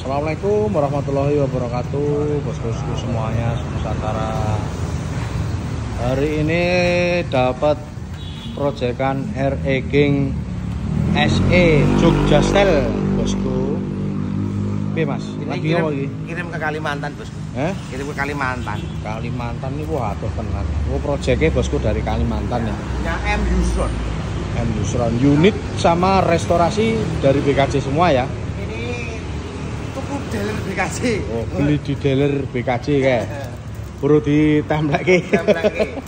Assalamualaikum warahmatullahi wabarakatuh Bosku-bosku semuanya Nusantara Hari ini dapat proyekan RE King SE Jogja Style Bosku Oke mas, Ini lagi kirim, lagi? kirim ke Kalimantan bosku. Eh? Kirim ke Kalimantan. Kalimantan ini wah aduh tenan Oh proyeknya bosku dari Kalimantan ya Ya M Yusron. M Nusron Unit sama restorasi dari BKC semua ya dealer BKC. Oh beli di dealer BKC kayak. Buru ditempleki Template.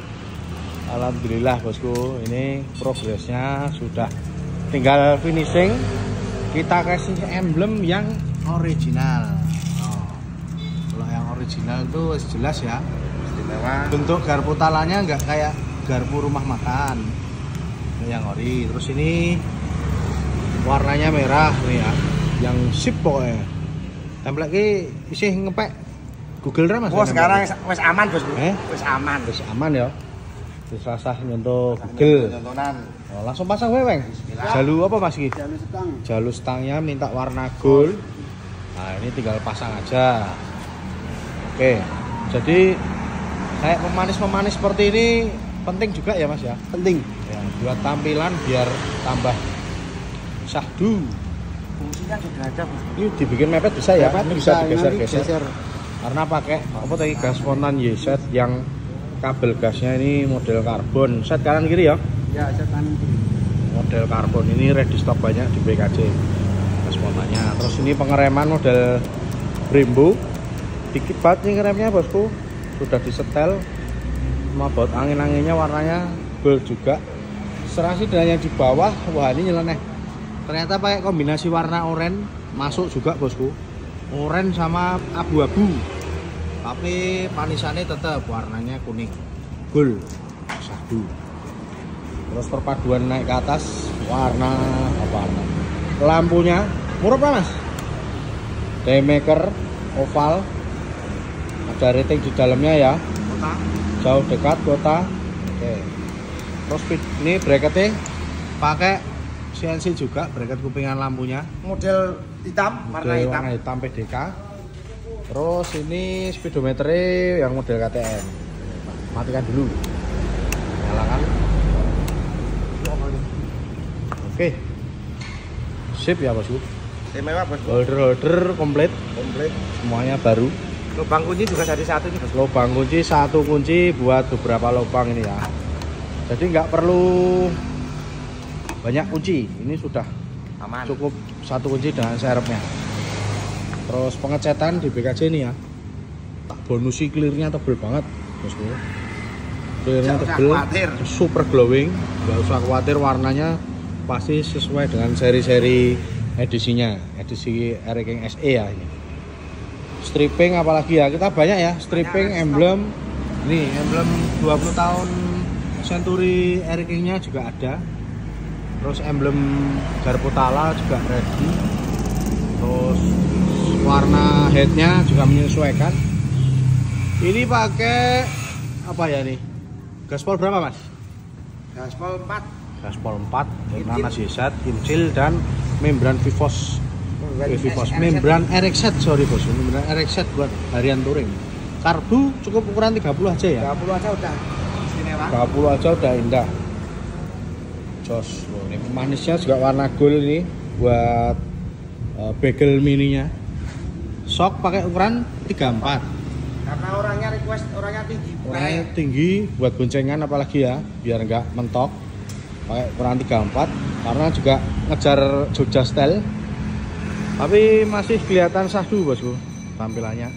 Alhamdulillah bosku. Ini progresnya sudah tinggal finishing. Kita kasih emblem yang original. Oh, kalau yang original itu jelas ya. Istimewa. bentuk garpu talanya nggak kayak garpu rumah makan. Ini yang ori. Terus ini warnanya merah nih ya yang sip pokoknya template ki isih ngepek Google Drive mas Oh sekarang wes aman bosku. Eh? Wes aman. Wis aman ya wis rasah untuk Google. Oh, langsung pasang weweng. Jalu apa Mas Ki? Jalur setang. Jalu stangnya minta warna gold. Nah, ini tinggal pasang aja. Oke. Jadi kayak pemanis-pemanis seperti ini penting juga ya Mas ya. Penting. Ya, buat tampilan biar tambah sudah ada. Ini dibikin mepet bisa ya? Ini bisa nanti digeser-geser. geser. Karena pakai apa tadi gas spontan Y-set yang kabel gasnya ini model karbon. Set kanan kiri ya. Ya, setan. model karbon ini ready stock banyak di BKC gas spontannya terus ini pengereman model Brembo dikit banget nih ngeremnya bosku sudah disetel sama baut angin-anginnya warnanya gold juga serasi dan yang di bawah wah ini nyeleneh ternyata pakai kombinasi warna oranye masuk juga bosku. Oranye sama abu-abu. Tapi panisannya tetap warnanya kuning. Gold sahdu terus perpaduan naik ke atas warna apa warna? Lampunya murah mas. Daymaker oval. Ada rating di dalamnya ya. Kota. jauh dekat kota oke. Terus ini bracketnya pakai CNC juga bracket kupingan lampunya. Model hitam, warna Model hitam. warna hitam PDK terus ini speedometernya yang model KTM matikan dulu. Nyalakan. Oke. Sip ya bosku? Istimewa bosku. holder holder komplit. Komplit. semuanya baru. Lubang kunci juga jadi satu nih bosku. lubang kunci satu kunci buat beberapa lubang ini ya. Jadi nggak perlu banyak kunci. Ini sudah Aman. cukup satu kunci dengan serepnya. Terus pengecetan di BKC ini ya. Tak bonusi clearnya tebel banget bosku clearnya tebel super glowing. Nggak usah khawatir warnanya pasti sesuai dengan seri-seri edisinya. Edisi RE King SE ya ini. Stripping apalagi ya? Kita banyak ya stripping Banyak, emblem. ini emblem 20 tahun Century RE King nya juga ada terus emblem garpu tala juga ready. Terus warna headnya juga menyesuaikan. Ini pakai apa ya nih gaspol berapa mas? Gaspol 4. gaspol 4 membran Incil. set incil dan membran vivos. Eh, vivos. Membran RX set sorry bos. Membran RX set buat harian touring. Karbu cukup ukuran 30 aja ya? 30 aja udah. Istimewa. 30 aja udah indah. Jos manisnya juga warna gold ini buat eh, bagel mininya. Sok pakai ukuran 34 Karena orangnya request orangnya tinggi. Warnanya tinggi buat boncengan apalagi ya biar nggak mentok. Pakai ukuran 34 karena juga ngejar Jogja style. Tapi masih kelihatan sahdu bosku tampilannya.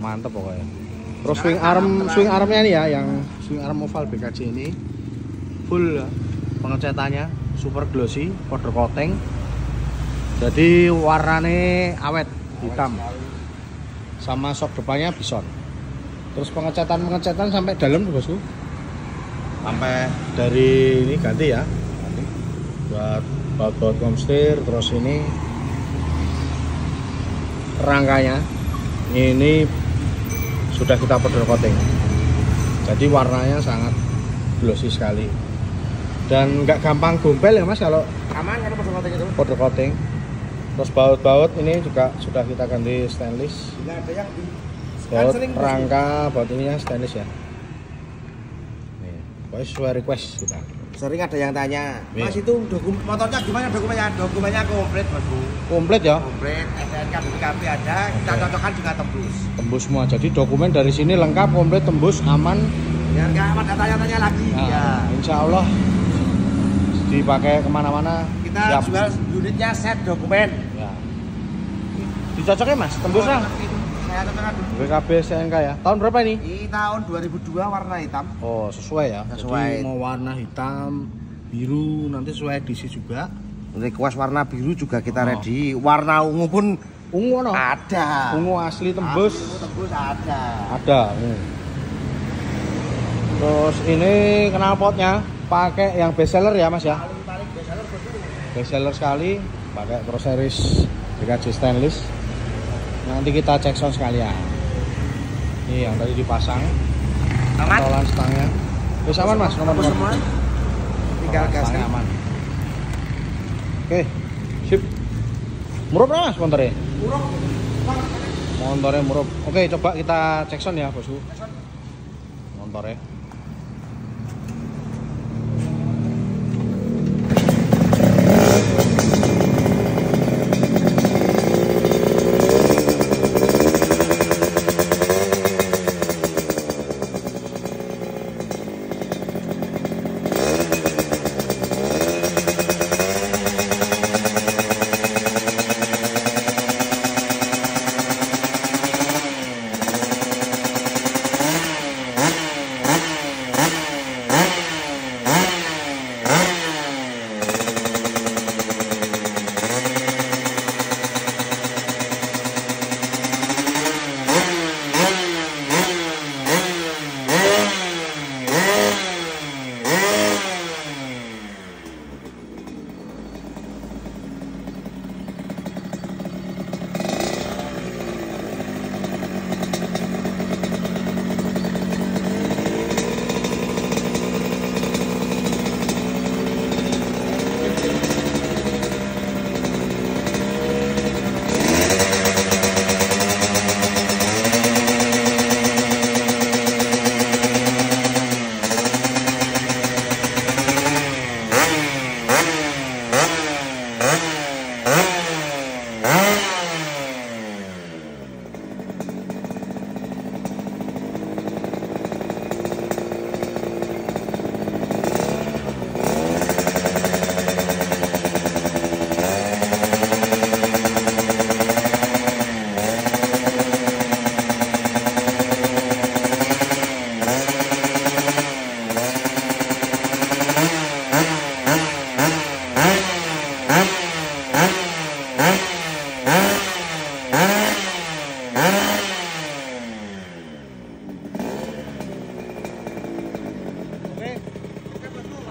Mantep pokoknya. Terus swing arm swing armnya nih ya yang swing arm oval BKC ini. Full ya, pengecatannya super glossy powder coating. Jadi warnanya awet hitam. Sama sok depannya bison. Terus pengecatan pengecatan sampai dalam bosku? Sampai dari ini ganti ya. Buat baut baut komstir terus ini rangkanya ini sudah kita powder coating. Jadi warnanya sangat glossy sekali dan nggak gampang gompel ya mas kalau Aman kan pas kontak itu? powder coating terus baut-baut ini juga sudah kita ganti stainless Bila ada yang di baut rangka baut ininya stainless ya nih pokoknya sesuai request kita sering ada yang tanya, Iya. Mas itu dokum motornya gimana dokumennya? Dokumennya komplit, Bosku. komplit ya Komplit, STNK BPKB ada, kita Oke. cocokkan juga tembus. tembus semua jadi dokumen dari sini lengkap komplit tembus aman Biar nggak ada tanya-tanya lagi. Nah, Ya. insya Allah dipakai ke mana-mana Kita siap. jual unitnya set dokumen. ya. dicocoknya mas tembus lah Saya. BKB SNK ya tahun berapa ini Ini tahun 2002 warna hitam. oh sesuai ya Sesuai. jadi mau warna hitam biru nanti sesuai edisi juga Request warna biru juga kita Oh. ready. Warna ungu pun ungu no ada. ungu asli tembus Asli ungu tembus ada. ada ungu. terus ini knalpotnya pakai yang best seller ya mas ya? Paling paling best seller sekali pakai Pro Series BKJ stainless. Nanti kita cek sound sekalian. Ini yang tadi dipasang. Aman? Tolan stangnya Wis aman mas? Nomor semua. Tinggal gas stangnya aman. Oke sip. Murup mas motornya Urung. motornya murup. Oke coba kita cek sound ya bosku. Motornya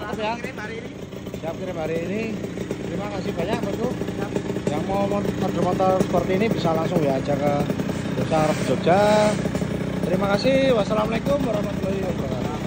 Langsung ya. kirim hari ini. siap kirim hari ini. Terima kasih banyak bosku. Yang mau order motor seperti ini bisa langsung ya aja ke Besar Jogja. Terima kasih. Wassalamualaikum warahmatullahi wabarakatuh.